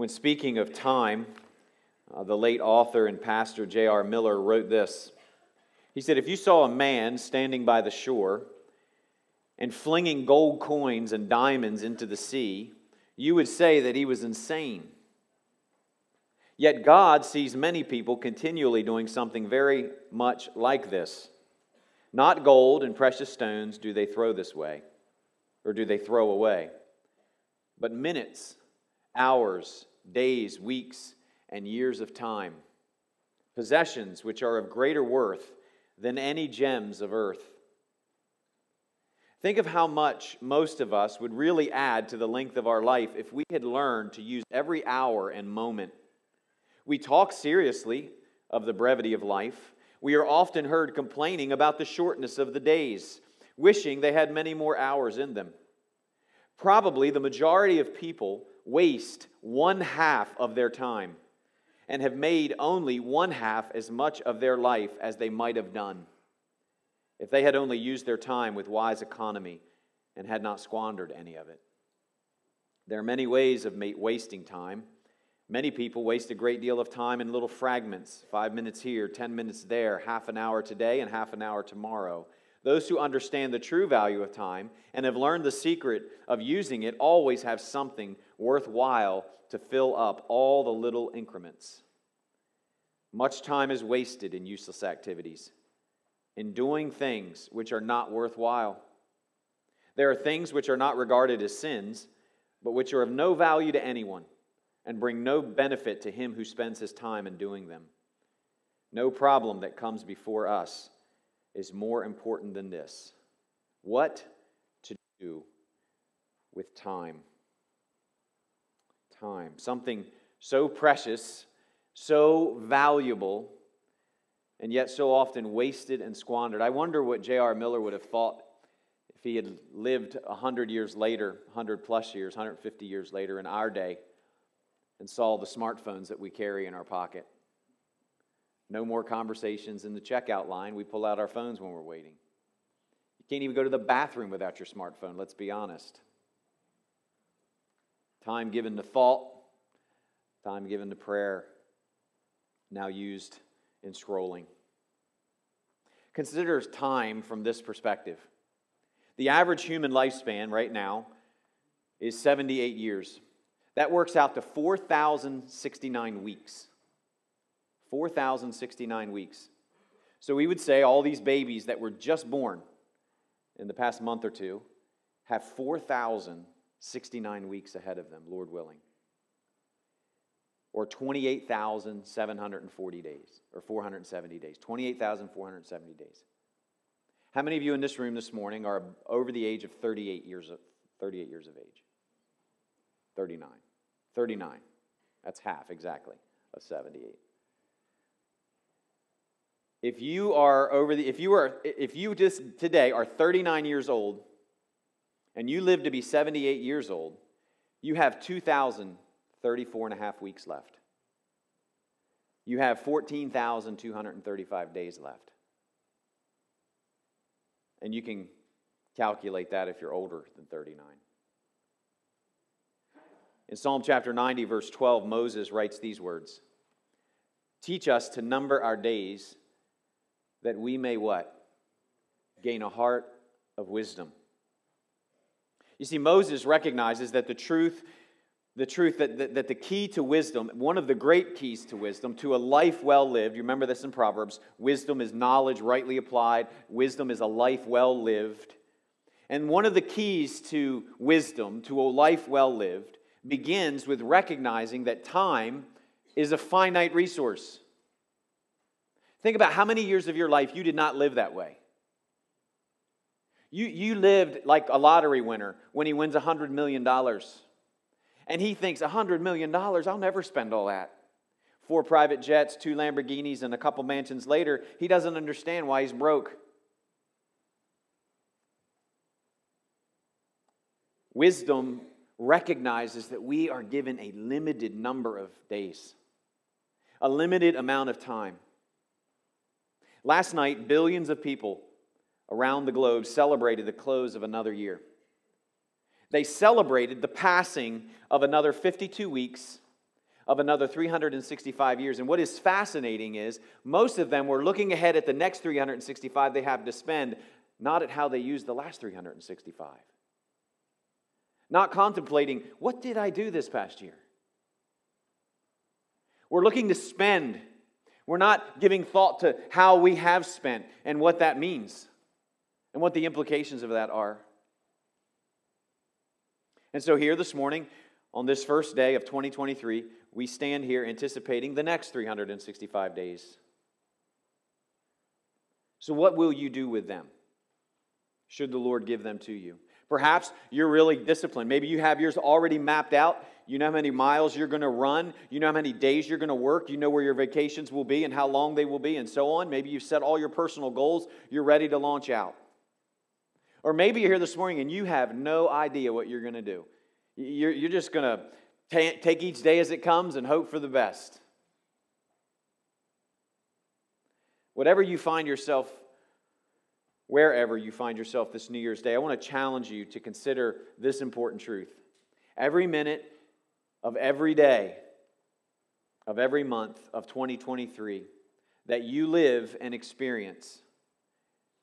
When speaking of time, uh, the late author and pastor J.R. Miller wrote this. He said, If you saw a man standing by the shore and flinging gold coins and diamonds into the sea, you would say that he was insane. Yet God sees many people continually doing something very much like this. Not gold and precious stones do they throw this way, or do they throw away, but minutes, hours, days, weeks, and years of time. Possessions which are of greater worth than any gems of earth. Think of how much most of us would really add to the length of our life if we had learned to use every hour and moment. We talk seriously of the brevity of life. We are often heard complaining about the shortness of the days, wishing they had many more hours in them. Probably the majority of people waste one half of their time and have made only one half as much of their life as they might have done if they had only used their time with wise economy and had not squandered any of it. There are many ways of wasting time. Many people waste a great deal of time in little fragments five minutes here, 10 minutes there, half an hour today, and half an hour tomorrow. Those who understand the true value of time and have learned the secret of using it always have something worthwhile to fill up all the little increments. Much time is wasted in useless activities, in doing things which are not worthwhile. There are things which are not regarded as sins, but which are of no value to anyone and bring no benefit to him who spends his time in doing them. No problem that comes before us is more important than this what to do with time. Time. Something so precious, so valuable, and yet so often wasted and squandered. I wonder what J.R. Miller would have thought if he had lived 100 years later, 100 plus years, 150 years later in our day, and saw the smartphones that we carry in our pocket. No more conversations in the checkout line. We pull out our phones when we're waiting. You can't even go to the bathroom without your smartphone, let's be honest. Time given to thought, time given to prayer, now used in scrolling. Consider time from this perspective. The average human lifespan right now is 78 years. That works out to 4,069 weeks. 4,069 weeks. So we would say all these babies that were just born in the past month or two have 4,069 weeks ahead of them, Lord willing. Or 28,740 days, or 470 days. 28,470 days. How many of you in this room this morning are over the age of 38 years of, 38 years of age? 39. 39. That's half exactly of 78 if you are over the if you are if you just today are 39 years old and you live to be 78 years old you have 2034 and a half weeks left. You have 14,235 days left. And you can calculate that if you're older than 39 in psalm chapter 90 verse 12 moses writes these words teach us to number our days that we may what? Gain a heart of wisdom. You see, Moses recognizes that the truth, the truth that, that, that, the key to wisdom, one of the great keys to wisdom, to a life well lived, you remember this in Proverbs wisdom is knowledge rightly applied, wisdom is a life well lived. And one of the keys to wisdom, to a life well lived, begins with recognizing that time is a finite resource. Think about how many years of your life you did not live that way. You, you lived like a lottery winner when he wins $100 million. And he thinks, $100 million, I'll never spend all that. Four private jets, two Lamborghinis, and a couple mansions later, he doesn't understand why he's broke. Wisdom recognizes that we are given a limited number of days, a limited amount of time. Last night, billions of people around the globe celebrated the close of another year. They celebrated the passing of another 52 weeks of another 365 years. And what is fascinating is most of them were looking ahead at the next 365 they have to spend, not at how they used the last 365. Not contemplating, what did I do this past year? We're looking to spend. We're not giving thought to how we have spent and what that means and what the implications of that are. And so, here this morning, on this first day of 2023, we stand here anticipating the next 365 days. So, what will you do with them? Should the Lord give them to you? Perhaps you're really disciplined. Maybe you have yours already mapped out. You know how many miles you're going to run. You know how many days you're going to work. You know where your vacations will be and how long they will be, and so on. Maybe you've set all your personal goals. You're ready to launch out. Or maybe you're here this morning and you have no idea what you're going to do. You're, you're just going to take each day as it comes and hope for the best. Whatever you find yourself, wherever you find yourself this New Year's Day, I want to challenge you to consider this important truth. Every minute of every day of every month of 2023 that you live and experience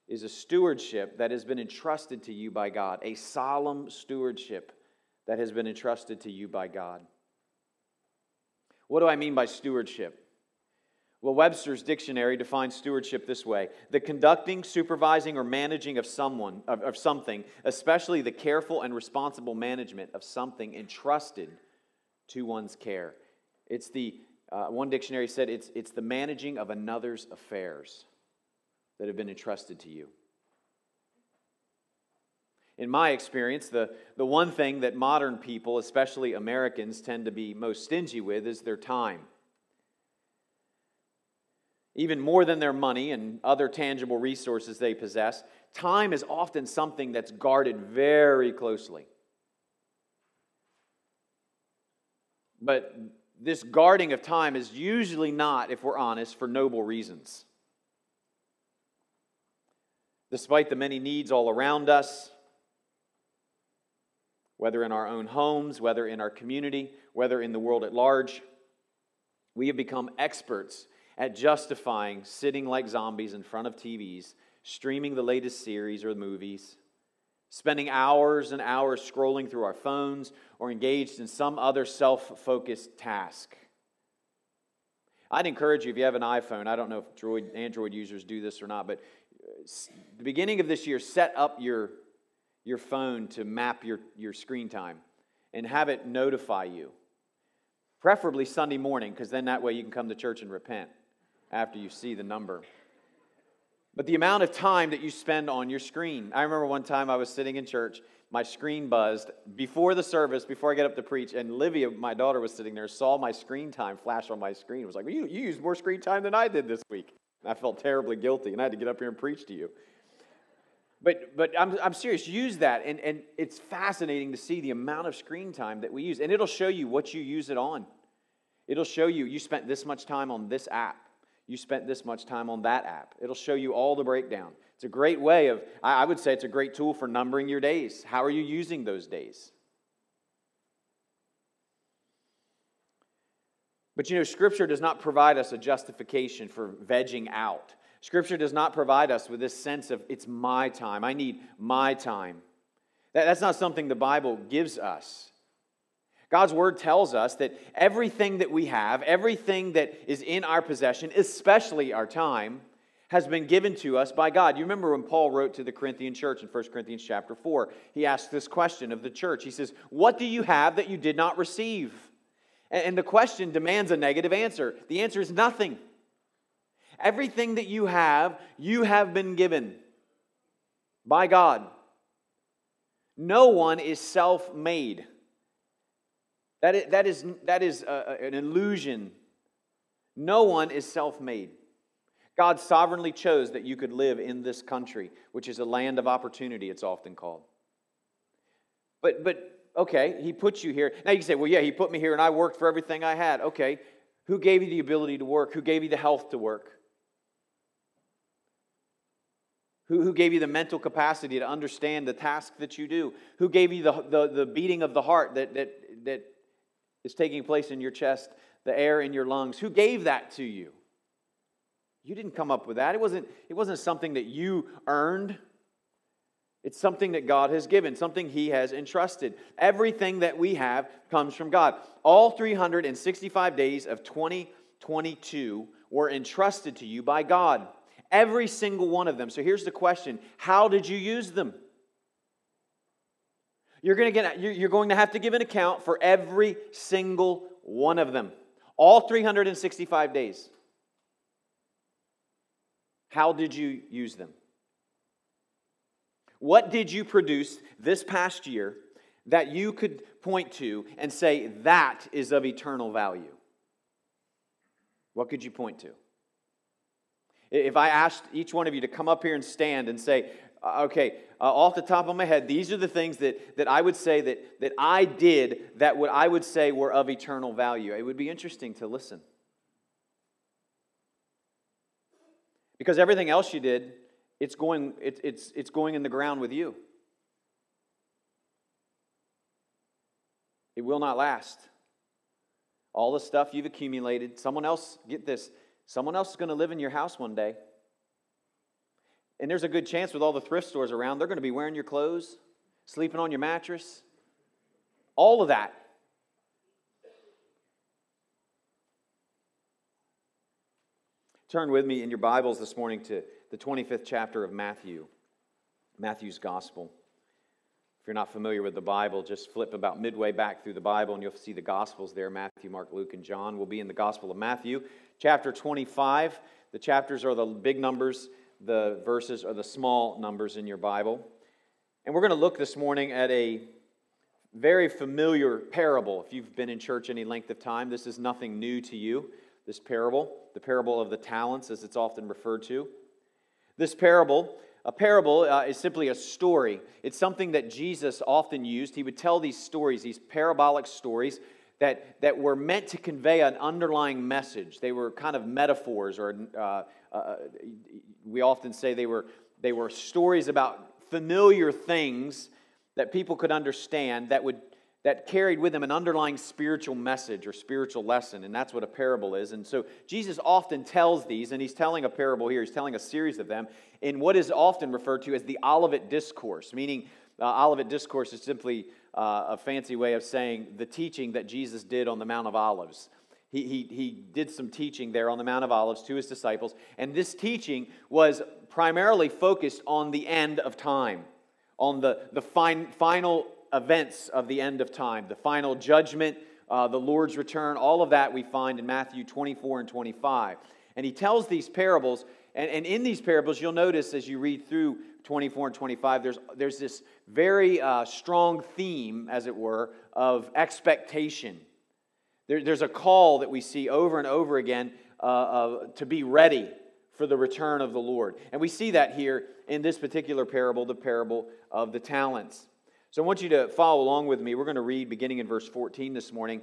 is a stewardship that has been entrusted to you by God, a solemn stewardship that has been entrusted to you by God. What do I mean by stewardship? Well, Webster's dictionary defines stewardship this way the conducting, supervising, or managing of someone, of, of something, especially the careful and responsible management of something entrusted to one's care. It's the, uh, one dictionary said it's, it's the managing of another's affairs that have been entrusted to you. In my experience, the, the one thing that modern people, especially Americans, tend to be most stingy with is their time. Even more than their money and other tangible resources they possess, time is often something that's guarded very closely. But this guarding of time is usually not, if we're honest, for noble reasons. Despite the many needs all around us, whether in our own homes, whether in our community, whether in the world at large. We have become experts at justifying sitting like zombies in front of TVs, streaming the latest series or movies, spending hours and hours scrolling through our phones, or engaged in some other self focused task. I'd encourage you, if you have an iPhone, I don't know if Droid, Android users do this or not, but uh, the beginning of this year, set up your your phone to map your, your screen time and have it notify you. Preferably Sunday morning, because then that way you can come to church and repent after you see the number. But the amount of time that you spend on your screen. I remember one time I was sitting in church, my screen buzzed before the service, before I get up to preach, and Livia, my daughter, was sitting there, saw my screen time flash on my screen. It was like, well, you, you used more screen time than I did this week. And I felt terribly guilty, and I had to get up here and preach to you. But, but I'm, I'm serious, use that. And, and it's fascinating to see the amount of screen time that we use. And it'll show you what you use it on. It'll show you, you spent this much time on this app. You spent this much time on that app. It'll show you all the breakdown. It's a great way of, I would say it's a great tool for numbering your days. How are you using those days? But you know, Scripture does not provide us a justification for vegging out. Scripture does not provide us with this sense of it's my time. I need my time. That, that's not something the Bible gives us. God's word tells us that everything that we have, everything that is in our possession, especially our time, has been given to us by God. You remember when Paul wrote to the Corinthian church in 1 Corinthians chapter 4, he asked this question of the church. He says, What do you have that you did not receive? And the question demands a negative answer. The answer is nothing. Everything that you have, you have been given by God. No one is self made. That is, that is, that is a, an illusion. No one is self made. God sovereignly chose that you could live in this country, which is a land of opportunity, it's often called. But, but okay, He put you here. Now you can say, well, yeah, He put me here and I worked for everything I had. Okay, who gave you the ability to work? Who gave you the health to work? Who, who gave you the mental capacity to understand the task that you do? Who gave you the, the, the beating of the heart that, that, that is taking place in your chest the air in your lungs? Who gave that to you? You didn't come up with that. It wasn't, it wasn't something that you earned. It's something that God has given, something He has entrusted. Everything that we have comes from God. All 365 days of 2022 were entrusted to you by God. Every single one of them. So here's the question How did you use them? You're going, to get, you're going to have to give an account for every single one of them. All 365 days. How did you use them? What did you produce this past year that you could point to and say that is of eternal value? What could you point to? If I asked each one of you to come up here and stand and say, okay, uh, off the top of my head, these are the things that, that I would say that, that I did that what I would say were of eternal value. It would be interesting to listen. Because everything else you did, it's going, it, it's, it's going in the ground with you. It will not last. All the stuff you've accumulated, someone else, get this, someone else is going to live in your house one day. And there's a good chance with all the thrift stores around, they're going to be wearing your clothes, sleeping on your mattress, all of that. Turn with me in your Bibles this morning to the 25th chapter of Matthew, Matthew's Gospel. If you're not familiar with the Bible, just flip about midway back through the Bible and you'll see the Gospels there Matthew, Mark, Luke, and John. We'll be in the Gospel of Matthew, chapter 25. The chapters are the big numbers the verses are the small numbers in your Bible. And we're going to look this morning at a very familiar parable. If you've been in church any length of time, this is nothing new to you. This parable, the parable of the talents, as it's often referred to. This parable, a parable uh, is simply a story. It's something that Jesus often used. He would tell these stories, these parabolic stories, that, that were meant to convey an underlying message. They were kind of metaphors or uh, uh, we often say they were, they were stories about familiar things that people could understand that would that carried with them an underlying spiritual message or spiritual lesson and that's what a parable is. And so jesus often tells these and he's telling a parable here he's telling a series of them in what is often referred to as the olivet discourse meaning uh, olivet discourse is simply uh, a fancy way of saying the teaching that jesus did on the mount of olives he, he, he did some teaching there on the Mount of Olives to his disciples, and this teaching was primarily focused on the end of time, on the, the fin- final events of the end of time, the final judgment, uh, the Lord's return, all of that we find in Matthew 24 and 25. And he tells these parables, and, and in these parables, you'll notice as you read through 24 and 25, there's, there's this very uh, strong theme, as it were, of expectation there, there's a call that we see over and over again uh, uh, to be ready for the return of the Lord. And we see that here in this particular parable, the parable of the talents. So I want you to follow along with me. We're going to read beginning in verse 14 this morning.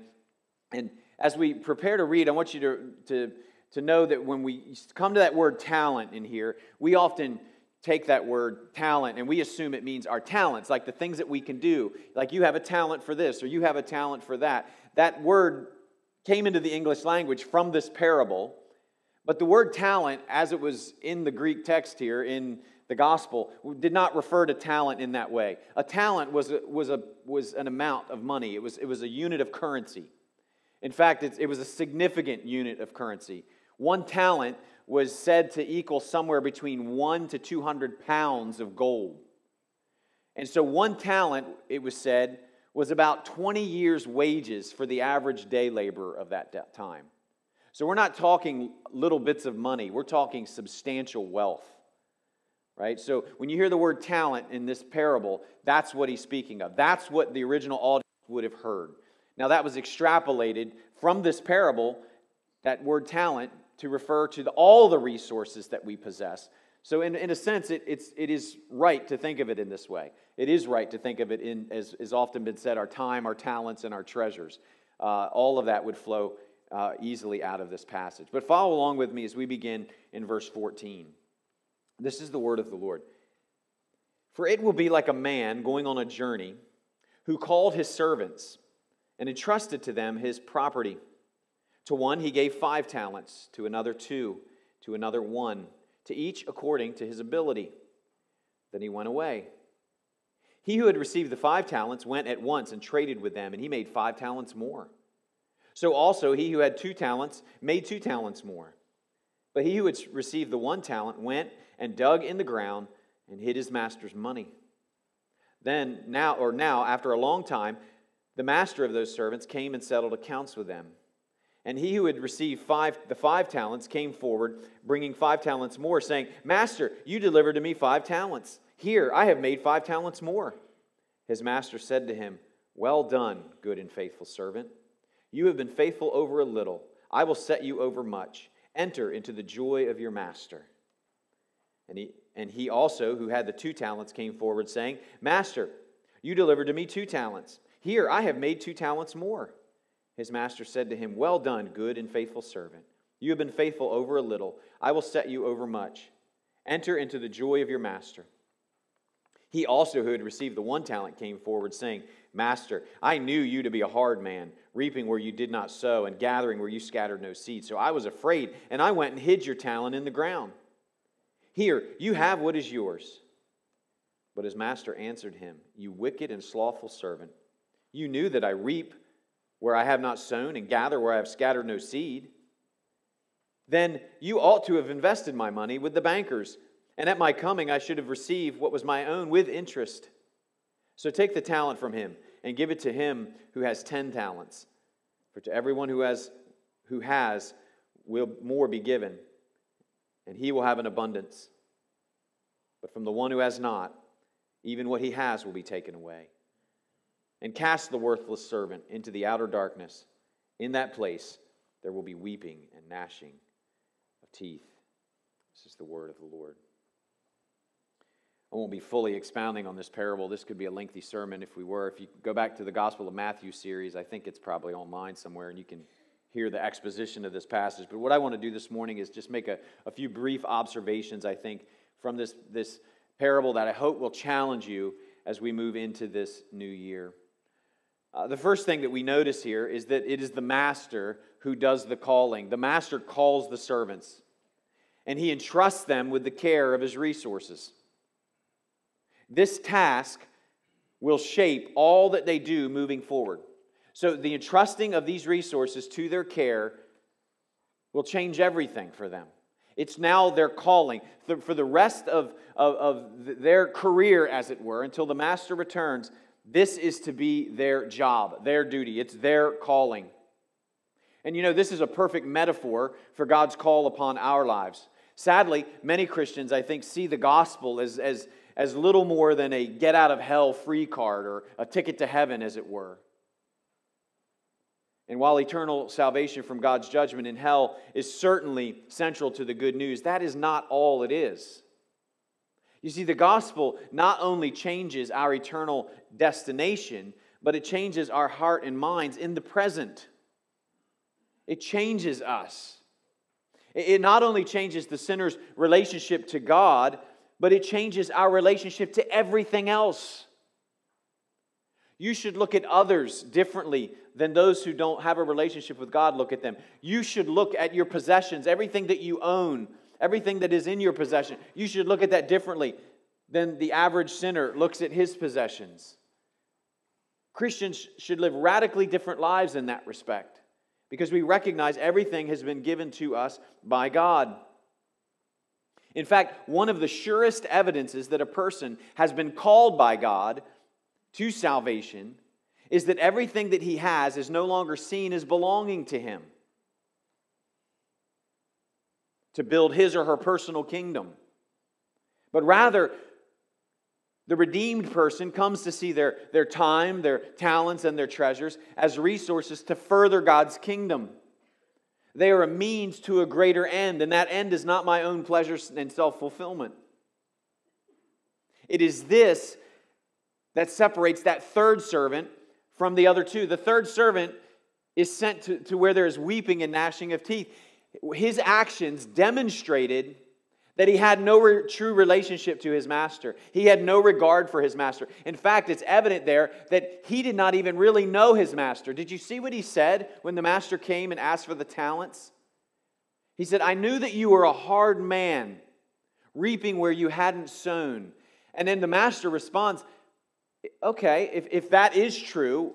And as we prepare to read, I want you to, to, to know that when we come to that word talent in here, we often take that word talent and we assume it means our talents, like the things that we can do. Like you have a talent for this or you have a talent for that. That word came into the English language from this parable. But the word talent, as it was in the Greek text here in the gospel, did not refer to talent in that way. A talent was, a, was, a, was an amount of money, it was, it was a unit of currency. In fact, it was a significant unit of currency. One talent was said to equal somewhere between one to 200 pounds of gold. And so, one talent, it was said, was about 20 years' wages for the average day laborer of that time. So we're not talking little bits of money, we're talking substantial wealth. Right? So when you hear the word talent in this parable, that's what he's speaking of. That's what the original audience would have heard. Now, that was extrapolated from this parable, that word talent, to refer to the, all the resources that we possess. So, in, in a sense, it, it's, it is right to think of it in this way. It is right to think of it in, as has often been said, our time, our talents, and our treasures. Uh, all of that would flow uh, easily out of this passage. But follow along with me as we begin in verse 14. This is the word of the Lord. For it will be like a man going on a journey who called his servants and entrusted to them his property. To one he gave five talents, to another two, to another one, to each according to his ability. Then he went away. He who had received the five talents went at once and traded with them, and he made five talents more. So also he who had two talents made two talents more. But he who had received the one talent went and dug in the ground and hid his master's money. Then, now, or now, after a long time, the master of those servants came and settled accounts with them. And he who had received five, the five talents came forward, bringing five talents more, saying, Master, you delivered to me five talents. Here, I have made five talents more. His master said to him, Well done, good and faithful servant. You have been faithful over a little. I will set you over much. Enter into the joy of your master. And he, and he also, who had the two talents, came forward, saying, Master, you delivered to me two talents. Here, I have made two talents more. His master said to him, Well done, good and faithful servant. You have been faithful over a little. I will set you over much. Enter into the joy of your master. He also, who had received the one talent, came forward, saying, Master, I knew you to be a hard man, reaping where you did not sow, and gathering where you scattered no seed. So I was afraid, and I went and hid your talent in the ground. Here, you have what is yours. But his master answered him, You wicked and slothful servant. You knew that I reap where I have not sown, and gather where I have scattered no seed. Then you ought to have invested my money with the bankers, and at my coming I should have received what was my own with interest. So take the talent from him and give it to him who has ten talents. For to everyone who has, who has will more be given, and he will have an abundance. But from the one who has not, even what he has will be taken away. And cast the worthless servant into the outer darkness. In that place there will be weeping and gnashing of teeth. This is the word of the Lord. I won't be fully expounding on this parable. This could be a lengthy sermon if we were. If you go back to the Gospel of Matthew series, I think it's probably online somewhere, and you can hear the exposition of this passage. But what I want to do this morning is just make a, a few brief observations, I think, from this, this parable that I hope will challenge you as we move into this new year. Uh, the first thing that we notice here is that it is the master who does the calling. The master calls the servants, and he entrusts them with the care of his resources. This task will shape all that they do moving forward. So, the entrusting of these resources to their care will change everything for them. It's now their calling. For the rest of, of, of, their career, as it were, until the master returns, this is to be their job, their duty. It's their calling. And you know, this is a perfect metaphor for God's call upon our lives. Sadly, many Christians, I think, see the gospel as, as, as little more than a get out of hell free card or a ticket to heaven, as it were. And while eternal salvation from God's judgment in hell is certainly central to the good news, that is not all it is. You see, the gospel not only changes our eternal destination, but it changes our heart and minds in the present. It changes us. It not only changes the sinner's relationship to God, but it changes our relationship to everything else. You should look at others differently than those who don't have a relationship with God look at them. You should look at your possessions, everything that you own, everything that is in your possession. You should look at that differently than the average sinner looks at his possessions. Christians should live radically different lives in that respect because we recognize everything has been given to us by God. In fact, one of the surest evidences that a person has been called by God to salvation is that everything that he has is no longer seen as belonging to him to build his or her personal kingdom, but rather the redeemed person comes to see their, their time, their talents, and their treasures as resources to further God's kingdom. They are a means to a greater end, and that end is not my own pleasure and self fulfillment. It is this that separates that third servant from the other two. The third servant is sent to, to where there is weeping and gnashing of teeth. His actions demonstrated that he had no re- true relationship to his master. He had no regard for his master. In fact, it's evident there that he did not even really know his master. Did you see what he said when the master came and asked for the talents? He said, I knew that you were a hard man, reaping where you hadn't sown. And then the master responds, Okay, if, if that is true,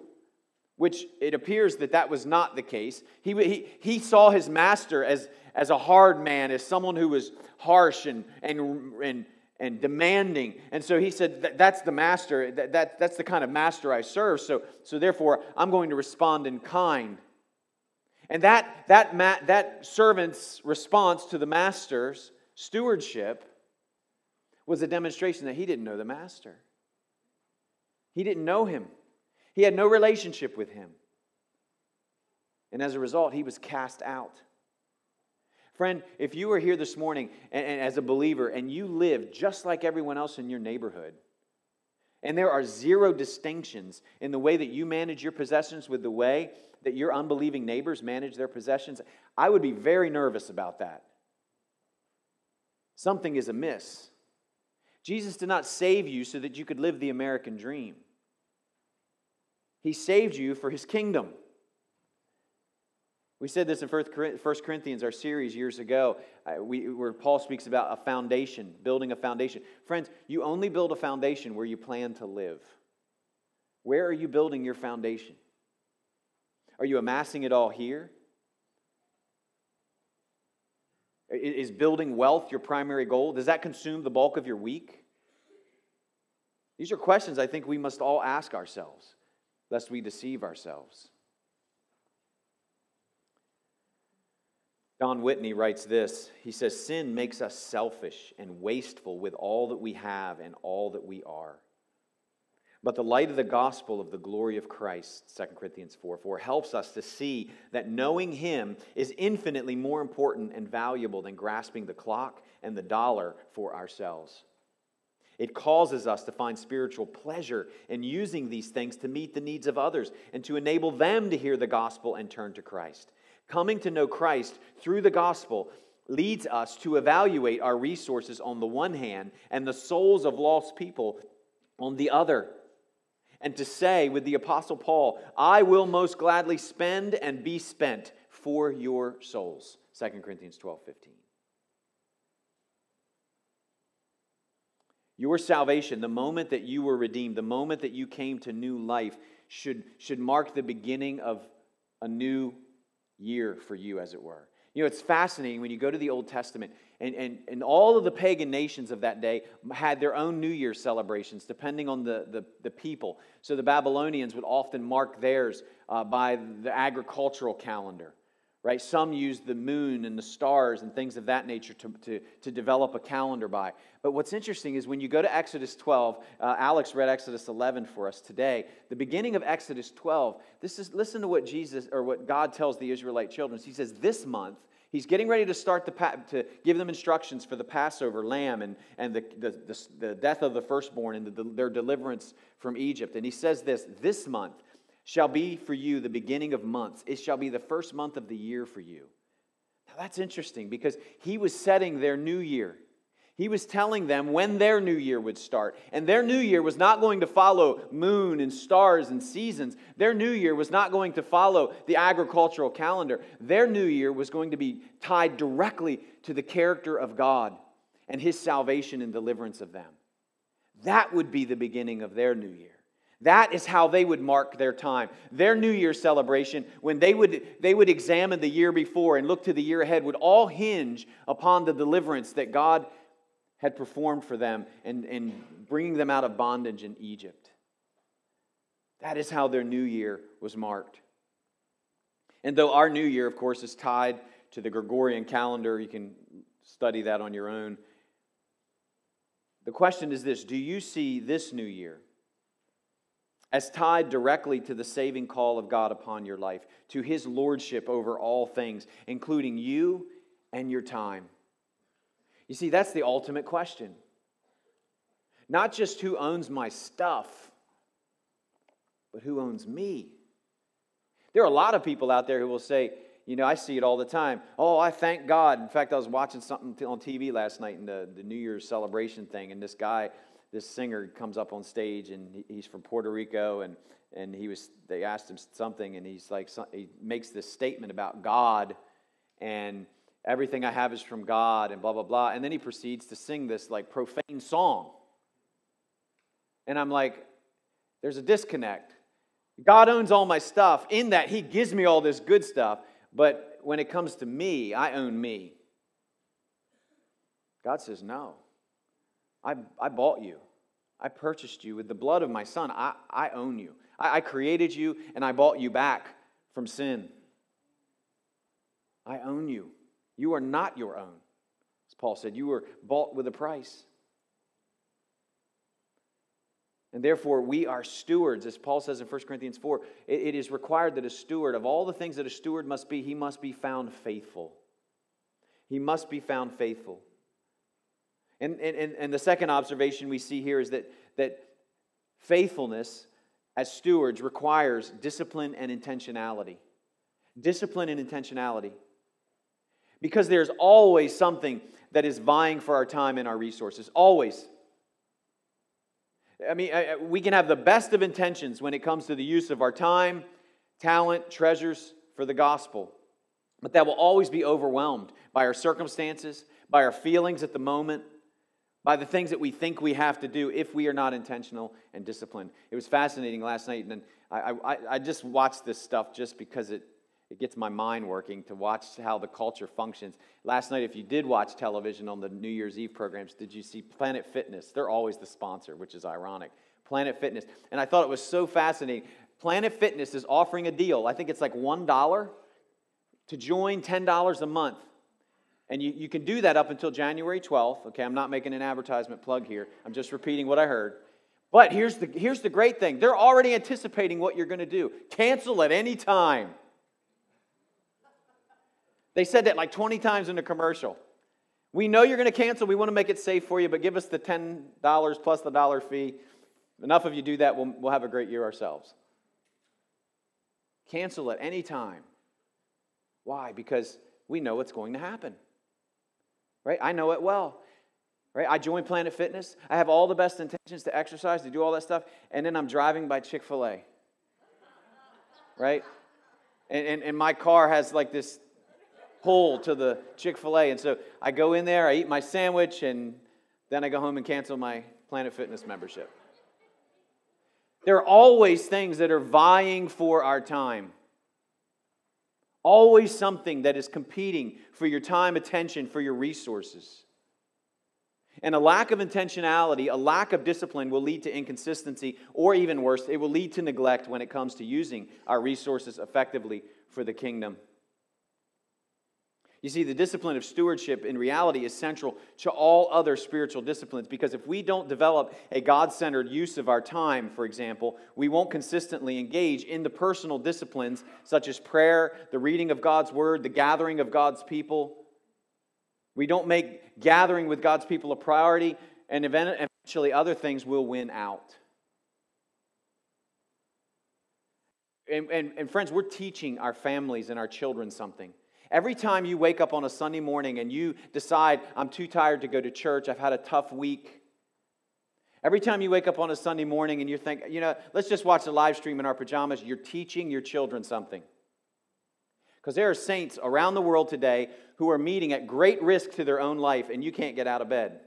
which it appears that that was not the case, he, he, he saw his master as, as a hard man, as someone who was harsh and, and, and, and demanding. And so he said, That's the master. That, that, that's the kind of master I serve. So, so therefore, I'm going to respond in kind. And that, that, ma- that servant's response to the master's stewardship was a demonstration that he didn't know the master. He didn't know him, he had no relationship with him. And as a result, he was cast out. Friend, if you are here this morning and, and, as a believer and you live just like everyone else in your neighborhood, and there are zero distinctions in the way that you manage your possessions with the way that your unbelieving neighbors manage their possessions, I would be very nervous about that. Something is amiss. Jesus did not save you so that you could live the American dream, He saved you for His kingdom. We said this in 1 Corinthians, our series years ago, where Paul speaks about a foundation, building a foundation. Friends, you only build a foundation where you plan to live. Where are you building your foundation? Are you amassing it all here? Is building wealth your primary goal? Does that consume the bulk of your week? These are questions I think we must all ask ourselves, lest we deceive ourselves. Don Whitney writes this. He says, Sin makes us selfish and wasteful with all that we have and all that we are. But the light of the gospel of the glory of Christ, 2 Corinthians 4 4, helps us to see that knowing Him is infinitely more important and valuable than grasping the clock and the dollar for ourselves. It causes us to find spiritual pleasure in using these things to meet the needs of others and to enable them to hear the gospel and turn to Christ. Coming to know Christ through the gospel leads us to evaluate our resources on the one hand and the souls of lost people on the other. And to say with the Apostle Paul, I will most gladly spend and be spent for your souls. 2 Corinthians 12 15. Your salvation, the moment that you were redeemed, the moment that you came to new life, should, should mark the beginning of a new year for you, as it were. You know, it's fascinating when you go to the Old Testament, and, and, and all of the pagan nations of that day had their own New Year celebrations, depending on the, the, the people. So the Babylonians would often mark theirs uh, by the agricultural calendar right? Some use the moon and the stars and things of that nature to, to, to develop a calendar by. But what's interesting is when you go to Exodus 12, uh, Alex read Exodus 11 for us today. The beginning of Exodus 12, this is, listen to what Jesus or what God tells the Israelite children. He says, This month, He's getting ready to start the to give them instructions for the Passover lamb and, and the, the, the, the death of the firstborn and the, their deliverance from Egypt. And he says this this month, shall be for you the beginning of months. It shall be the first month of the year for you. Now that's interesting because he was setting their new year. He was telling them when their new year would start. And their new year was not going to follow moon and stars and seasons. Their new year was not going to follow the agricultural calendar. Their new year was going to be tied directly to the character of God and his salvation and deliverance of them. That would be the beginning of their new year. That is how they would mark their time. Their New Year's celebration, when they would, they would examine the year before and look to the year ahead, would all hinge upon the deliverance that God had performed for them and, and bringing them out of bondage in Egypt. That is how their New Year was marked. And though our New Year, of course, is tied to the Gregorian calendar, you can study that on your own. The question is this Do you see this New Year? As tied directly to the saving call of God upon your life, to his lordship over all things, including you and your time. You see, that's the ultimate question. Not just who owns my stuff, but who owns me. There are a lot of people out there who will say, you know, I see it all the time. Oh, I thank God. In fact, I was watching something on TV last night in the, the New Year's celebration thing, and this guy, this singer, comes up on stage, and he's from Puerto Rico, and and he was. They asked him something, and he's like, he makes this statement about God, and everything I have is from God, and blah blah blah, and then he proceeds to sing this like profane song, and I'm like, there's a disconnect. God owns all my stuff in that He gives me all this good stuff. But when it comes to me, I own me. God says, No. I, I bought you. I purchased you with the blood of my son. I, I own you. I, I created you and I bought you back from sin. I own you. You are not your own. As Paul said, you were bought with a price. And therefore, we are stewards. As Paul says in 1 Corinthians 4, it, it is required that a steward, of all the things that a steward must be, he must be found faithful. He must be found faithful. And, and, and the second observation we see here is that, that faithfulness as stewards requires discipline and intentionality. Discipline and intentionality. Because there's always something that is vying for our time and our resources. Always. I mean, we can have the best of intentions when it comes to the use of our time, talent, treasures for the gospel, but that will always be overwhelmed by our circumstances, by our feelings at the moment, by the things that we think we have to do if we are not intentional and disciplined. It was fascinating last night, and I, I, I just watched this stuff just because it it gets my mind working to watch how the culture functions. Last night, if you did watch television on the New Year's Eve programs, did you see Planet Fitness? They're always the sponsor, which is ironic. Planet Fitness. And I thought it was so fascinating. Planet Fitness is offering a deal. I think it's like $1 to join $10 a month. And you, you can do that up until January 12th. Okay, I'm not making an advertisement plug here, I'm just repeating what I heard. But here's the, here's the great thing they're already anticipating what you're going to do. Cancel at any time. They said that like 20 times in the commercial. We know you're going to cancel. We want to make it safe for you, but give us the $10 plus the dollar fee. Enough of you do that, we'll, we'll have a great year ourselves. Cancel at any time. Why? Because we know what's going to happen. Right? I know it well. Right? I joined Planet Fitness. I have all the best intentions to exercise, to do all that stuff, and then I'm driving by Chick fil A. Right? And, and, and my car has like this pull to the Chick fil A. And so I go in there, I eat my sandwich, and then I go home and cancel my Planet Fitness membership. There are always things that are vying for our time. Always something that is competing for your time, attention, for your resources. And a lack of intentionality, a lack of discipline will lead to inconsistency, or even worse, it will lead to neglect when it comes to using our resources effectively for the kingdom. You see, the discipline of stewardship in reality is central to all other spiritual disciplines because if we don't develop a God centered use of our time, for example, we won't consistently engage in the personal disciplines such as prayer, the reading of God's word, the gathering of God's people. We don't make gathering with God's people a priority, and eventually other things will win out. And, and, and friends, we're teaching our families and our children something. Every time you wake up on a Sunday morning and you decide, I'm too tired to go to church, I've had a tough week. Every time you wake up on a Sunday morning and you think, you know, let's just watch the live stream in our pajamas, you're teaching your children something. Because there are saints around the world today who are meeting at great risk to their own life, and you can't get out of bed.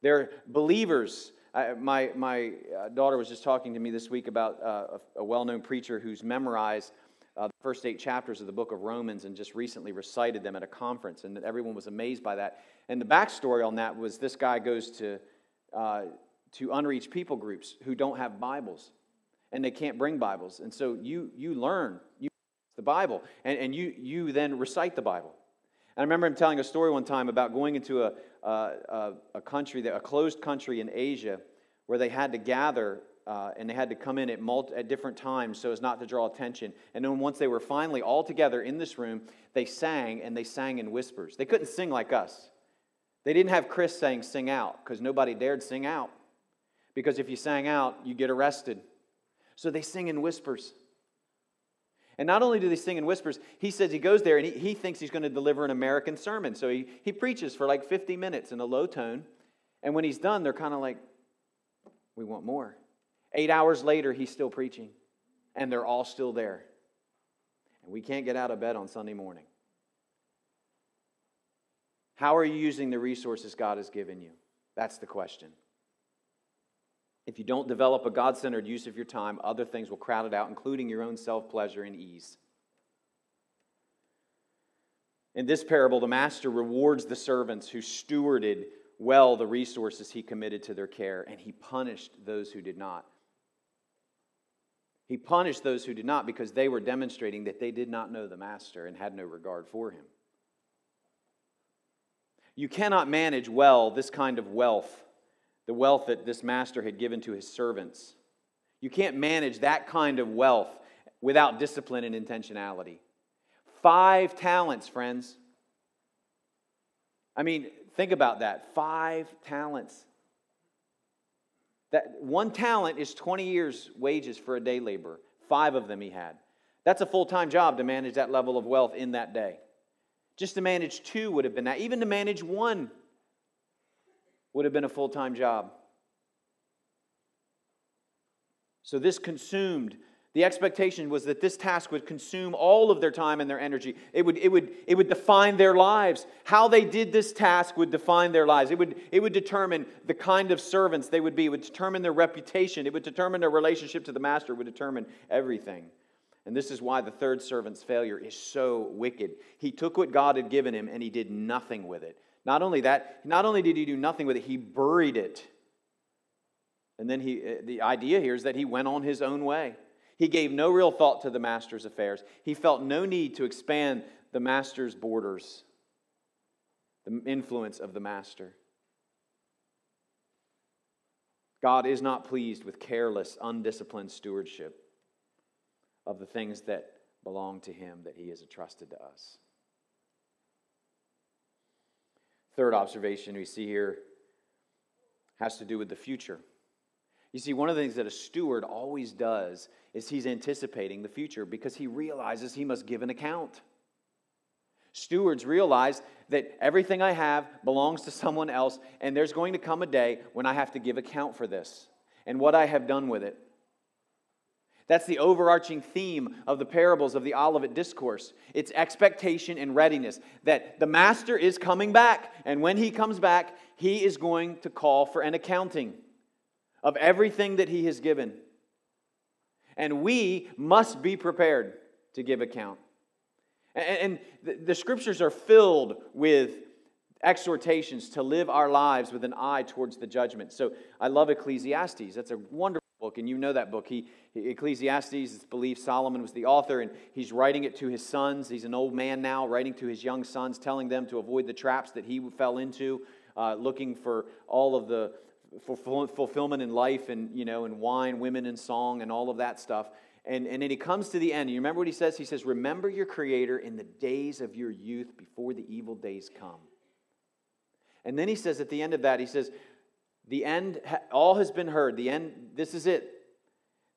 They're believers I, my my uh, daughter was just talking to me this week about uh, a, a well known preacher who's memorized uh, the first eight chapters of the book of Romans and just recently recited them at a conference, and everyone was amazed by that. And the backstory on that was this guy goes to, uh, to unreached people groups who don't have Bibles, and they can't bring Bibles. And so you, you learn you, the Bible, and, and you, you then recite the Bible. I remember him telling a story one time about going into a, a, a country, a closed country in Asia, where they had to gather uh, and they had to come in at, multi, at different times so as not to draw attention. And then once they were finally all together in this room, they sang and they sang in whispers. They couldn't sing like us. They didn't have Chris saying sing out because nobody dared sing out. Because if you sang out, you get arrested. So they sing in whispers. And not only do they sing in whispers, he says he goes there and he, he thinks he's going to deliver an American sermon. So he, he preaches for like 50 minutes in a low tone. And when he's done, they're kind of like, we want more. Eight hours later, he's still preaching. And they're all still there. And we can't get out of bed on Sunday morning. How are you using the resources God has given you? That's the question. If you don't develop a God centered use of your time, other things will crowd it out, including your own self pleasure and ease. In this parable, the master rewards the servants who stewarded well the resources he committed to their care, and he punished those who did not. He punished those who did not because they were demonstrating that they did not know the master and had no regard for him. You cannot manage well this kind of wealth the wealth that this master had given to his servants. You can't manage that kind of wealth without discipline and intentionality. Five talents, friends. I mean, think about that. Five talents. That one talent is 20 years' wages for a day laborer. Five of them he had. That's a full-time job to manage that level of wealth in that day. Just to manage two would have been that. Even to manage one would have been a full time job. So this consumed. The expectation was that this task would consume all of their time and their energy. It would, it would, it would define their lives. How they did this task would define their lives. It would, it would determine the kind of servants they would be. It would determine their reputation. It would determine their relationship to the master. It would determine everything. And this is why the third servant's failure is so wicked. He took what God had given him and he did nothing with it. Not only that, not only did he do nothing with it, he buried it. And then he, uh, the idea here is that he went on his own way. He gave no real thought to the master's affairs. He felt no need to expand the master's borders, the influence of the master. God is not pleased with careless, undisciplined stewardship of the things that belong to him that he has entrusted to us. Third observation we see here has to do with the future. You see, one of the things that a steward always does is he's anticipating the future because he realizes he must give an account. Stewards realize that everything I have belongs to someone else, and there's going to come a day when I have to give account for this and what I have done with it. That's the overarching theme of the parables of the Olivet Discourse. It's expectation and readiness that the master is coming back. And when he comes back, he is going to call for an accounting of everything that he has given. And we must be prepared to give account. And the scriptures are filled with exhortations to live our lives with an eye towards the judgment. So I love Ecclesiastes. That's a wonderful book, and you know that book. He, Ecclesiastes, it's believed Solomon was the author, and he's writing it to his sons. He's an old man now, writing to his young sons, telling them to avoid the traps that he fell into, uh, looking for all of the fulfillment in life and, you know, in wine, women, and song, and all of that stuff. And, and then he comes to the end. You remember what he says? He says, Remember your Creator in the days of your youth before the evil days come. And then he says at the end of that, he says, the end, all has been heard. The end, this is it.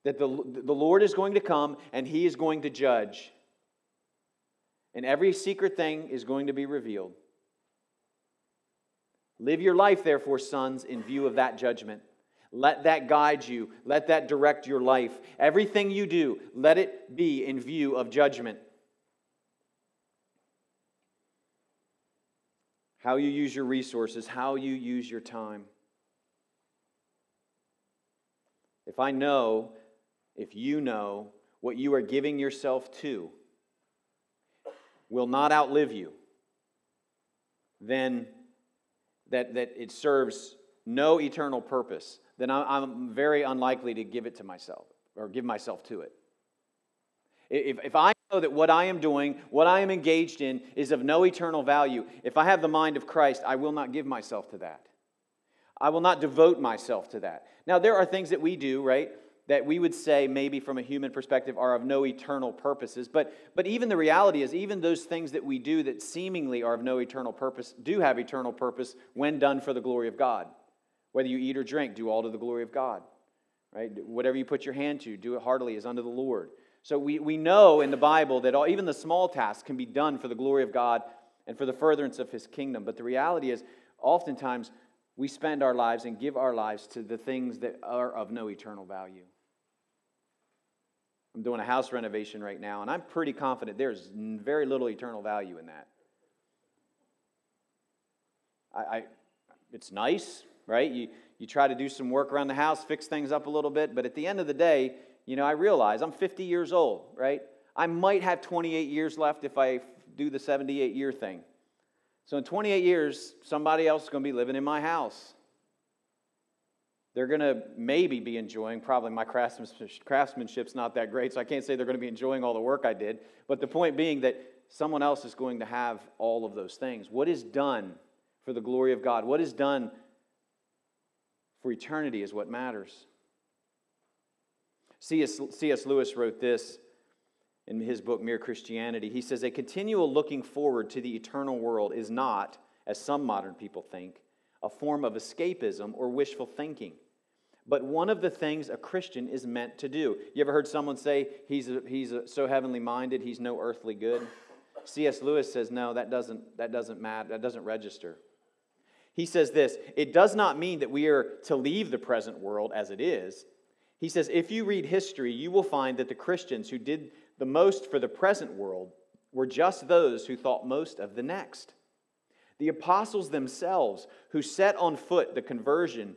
That the, the Lord is going to come and he is going to judge. And every secret thing is going to be revealed. Live your life, therefore, sons, in view of that judgment. Let that guide you. Let that direct your life. Everything you do, let it be in view of judgment. How you use your resources, how you use your time. If I know, if you know what you are giving yourself to will not outlive you, then that, that it serves no eternal purpose, then I'm very unlikely to give it to myself or give myself to it. If, if I know that what I am doing, what I am engaged in, is of no eternal value, if I have the mind of Christ, I will not give myself to that. I will not devote myself to that. Now, there are things that we do, right, that we would say maybe from a human perspective are of no eternal purposes. But, but even the reality is, even those things that we do that seemingly are of no eternal purpose do have eternal purpose when done for the glory of God. Whether you eat or drink, do all to the glory of God. right? Whatever you put your hand to, do it heartily as unto the Lord. So we, we know in the Bible that all, even the small tasks can be done for the glory of God and for the furtherance of his kingdom. But the reality is, oftentimes, we spend our lives and give our lives to the things that are of no eternal value. I'm doing a house renovation right now, and I'm pretty confident there's very little eternal value in that. I, I, it's nice, right? You, you try to do some work around the house, fix things up a little bit, but at the end of the day, you know, I realize I'm 50 years old, right? I might have 28 years left if I do the 78 year thing. So in 28 years, somebody else is going to be living in my house. They're going to maybe be enjoying, probably my craftsmanship's not that great, so I can't say they're going to be enjoying all the work I did. But the point being that someone else is going to have all of those things. What is done for the glory of God? What is done for eternity is what matters. C.S. Lewis wrote this in his book, Mere Christianity. He says, A continual looking forward to the eternal world is not, as some modern people think, a form of escapism or wishful thinking, but one of the things a Christian is meant to do. You ever heard someone say, He's, a, he's a, so heavenly minded, he's no earthly good? C.S. Lewis says, No, that doesn't, that doesn't matter, that doesn't register. He says this It does not mean that we are to leave the present world as it is. He says, if you read history, you will find that the Christians who did the most for the present world were just those who thought most of the next. The apostles themselves, who set on foot the conversion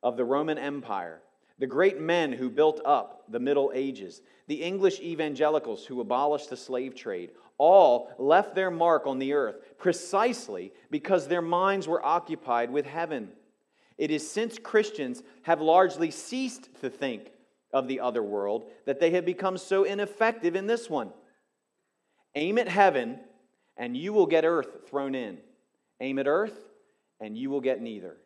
of the Roman Empire, the great men who built up the Middle Ages, the English evangelicals who abolished the slave trade, all left their mark on the earth precisely because their minds were occupied with heaven. It is since Christians have largely ceased to think of the other world that they have become so ineffective in this one. Aim at heaven, and you will get earth thrown in. Aim at earth, and you will get neither.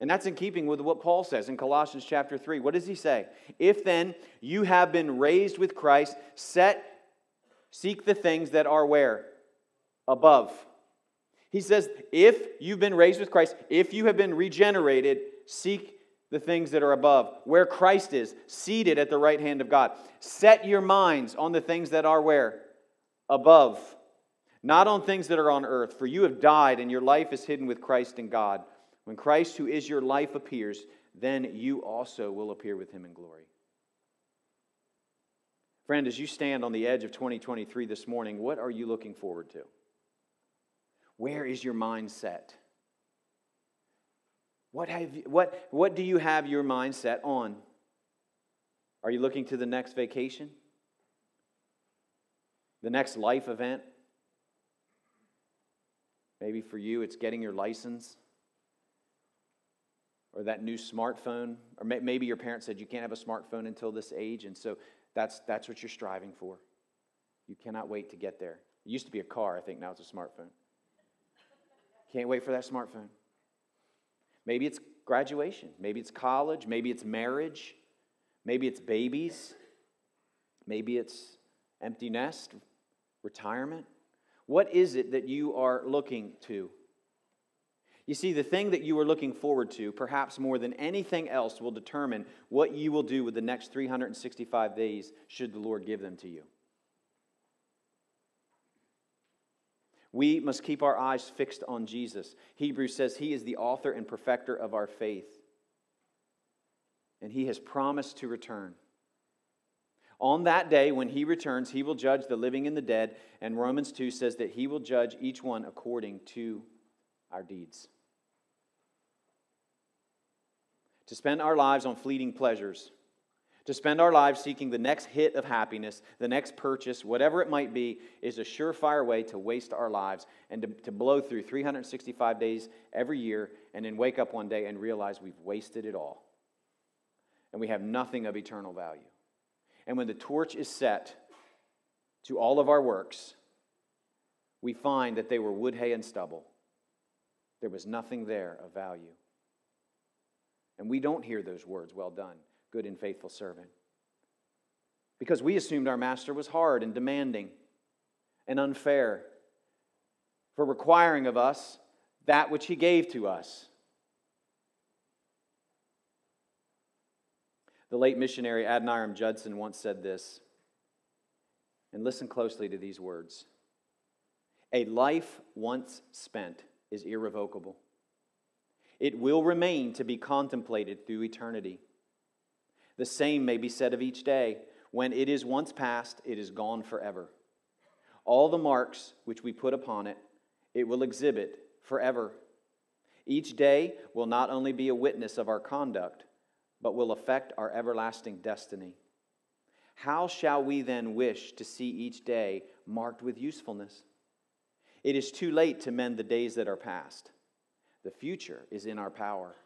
And that's in keeping with what Paul says in Colossians chapter 3. What does he say? If then you have been raised with Christ, set seek the things that are where? Above he says, if you've been raised with Christ, if you have been regenerated, seek the things that are above, where Christ is, seated at the right hand of God. Set your minds on the things that are where? Above, not on things that are on earth, for you have died and your life is hidden with Christ in God. When Christ, who is your life, appears, then you also will appear with him in glory. Friend, as you stand on the edge of 2023 this morning, what are you looking forward to? Where is your mindset? What, have you, what, what do you have your mindset on? Are you looking to the next vacation? The next life event? Maybe for you, it's getting your license or that new smartphone. Or maybe your parents said you can't have a smartphone until this age, and so that's, that's what you're striving for. You cannot wait to get there. It used to be a car, I think, now it's a smartphone. Can't wait for that smartphone. Maybe it's graduation. Maybe it's college. Maybe it's marriage. Maybe it's babies. Maybe it's empty nest, retirement. What is it that you are looking to? You see, the thing that you are looking forward to, perhaps more than anything else, will determine what you will do with the next 365 days should the Lord give them to you. We must keep our eyes fixed on Jesus. Hebrews says he is the author and perfecter of our faith. And he has promised to return. On that day, when he returns, he will judge the living and the dead. And Romans 2 says that he will judge each one according to our deeds. To spend our lives on fleeting pleasures to spend our lives seeking the next hit of happiness, the next purchase, whatever it might be, is a surefire way to waste our lives and to, to blow through 365 days every year and then wake up one day and realize we've wasted it all. And we have nothing of eternal value. And when the torch is set to all of our works, we find that they were wood, hay, and stubble. There was nothing there of value. And we don't hear those words, well done good and faithful servant. Because we assumed our master was hard and demanding and unfair for requiring of us that which he gave to us. The late missionary Adoniram Judson once said this, and listen closely to these words A life once spent is irrevocable, it will remain to be contemplated through eternity. The same may be said of each day. When it is once past, it is gone forever. All the marks which we put upon it, it will exhibit forever. Each day will not only be a witness of our conduct, but will affect our everlasting destiny. How shall we then wish to see each day marked with usefulness? It is too late to mend the days that are past. The future is in our power.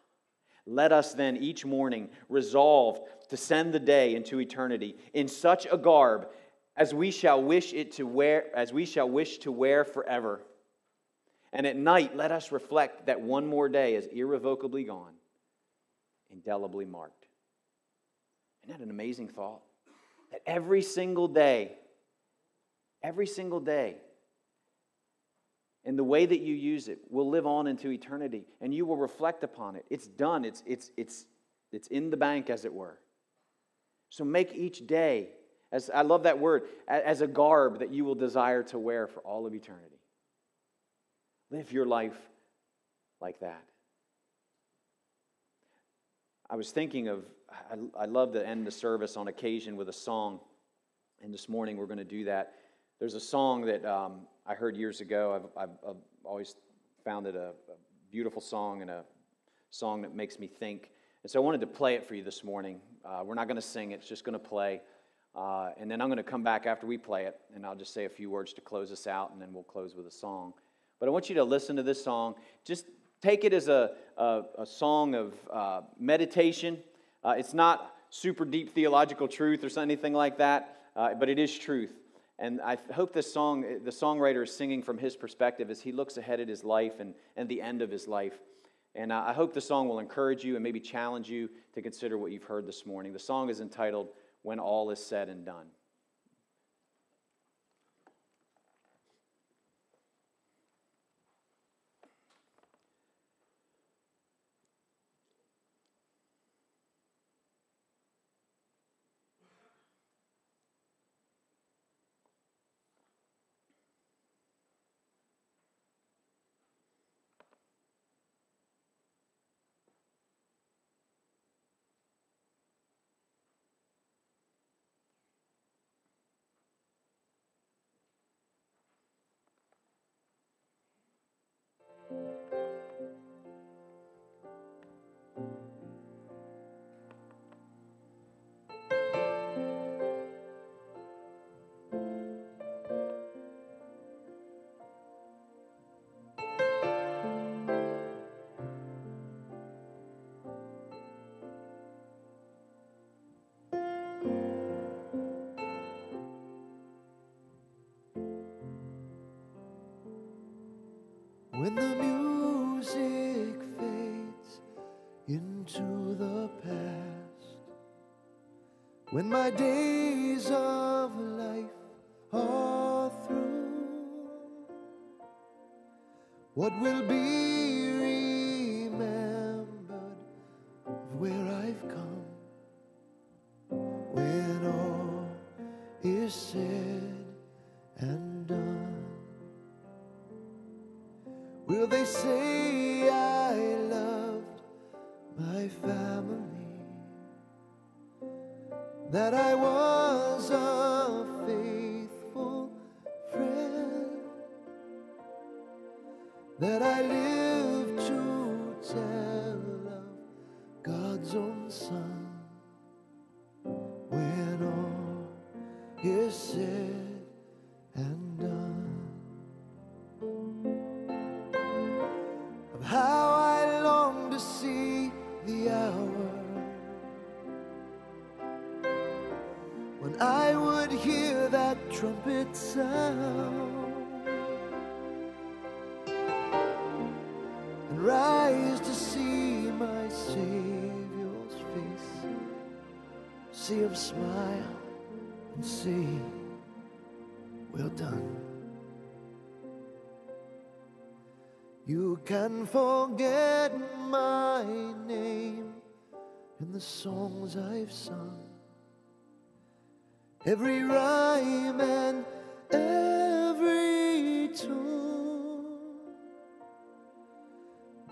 Let us then each morning resolve to send the day into eternity in such a garb as we shall wish it to wear as we shall wish to wear forever. And at night let us reflect that one more day is irrevocably gone, indelibly marked. Isn't that an amazing thought? That every single day, every single day, and the way that you use it will live on into eternity and you will reflect upon it. It's done. It's it's it's it's in the bank as it were. So make each day as i love that word as a garb that you will desire to wear for all of eternity. Live your life like that. I was thinking of i, I love to end the service on occasion with a song. And this morning we're going to do that. There's a song that um, I heard years ago. I've, I've, I've always found it a, a, beautiful song and a song that makes me think. And so I wanted to play it for you this morning. Uh, we're not going to sing it, it's just going to play. Uh, and then I'm going to come back after we play it, and I'll just say a few words to close us out, and then we'll close with a song. But I want you to listen to this song. Just take it as a, a, a song of uh, meditation. Uh, it's not super deep theological truth or anything like that, uh, but it is truth. And I hope this song, the songwriter is singing from his perspective as he looks ahead at his life and, and the end of his life. And I hope the song will encourage you and maybe challenge you to consider what you've heard this morning. The song is entitled When All Is Said and Done. When the music fades into the past, when my days of life are through, what will be remembered of where I've come when all is said and they say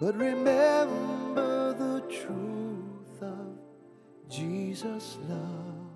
But remember the truth of Jesus' love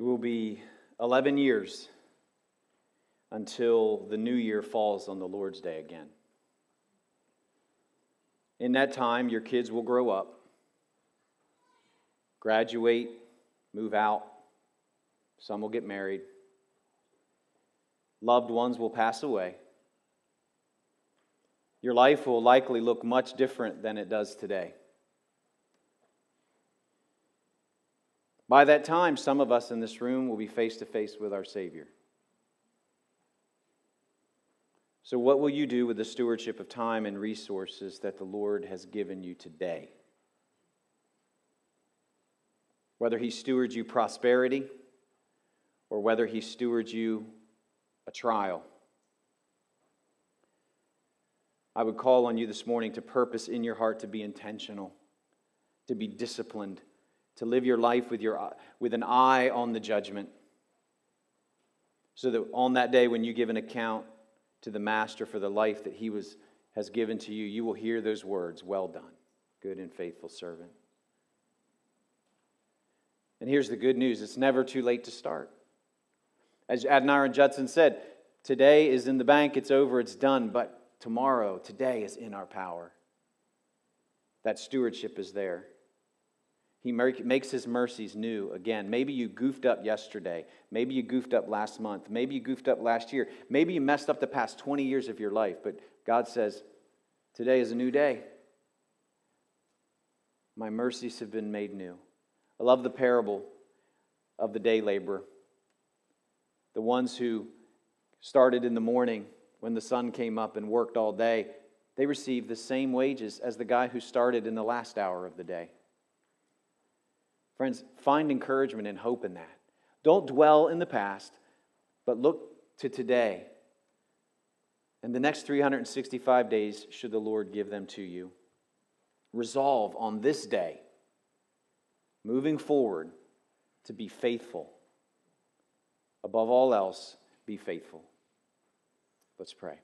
It will be 11 years until the new year falls on the Lord's Day again. In that time, your kids will grow up, graduate, move out, some will get married, loved ones will pass away. Your life will likely look much different than it does today. By that time, some of us in this room will be face to face with our Savior. So, what will you do with the stewardship of time and resources that the Lord has given you today? Whether He stewards you prosperity or whether He stewards you a trial. I would call on you this morning to purpose in your heart to be intentional, to be disciplined, to live your life with, your, with an eye on the judgment. So that on that day when you give an account to the Master for the life that he was, has given to you, you will hear those words Well done, good and faithful servant. And here's the good news it's never too late to start. As Adoniram Judson said, today is in the bank, it's over, it's done, but tomorrow, today is in our power. That stewardship is there. He makes his mercies new again. Maybe you goofed up yesterday. Maybe you goofed up last month. Maybe you goofed up last year. Maybe you messed up the past 20 years of your life. But God says, Today is a new day. My mercies have been made new. I love the parable of the day laborer. The ones who started in the morning when the sun came up and worked all day, they received the same wages as the guy who started in the last hour of the day. Friends, find encouragement and hope in that. Don't dwell in the past, but look to today. And the next 365 days, should the Lord give them to you. Resolve on this day, moving forward, to be faithful. Above all else, be faithful. Let's pray.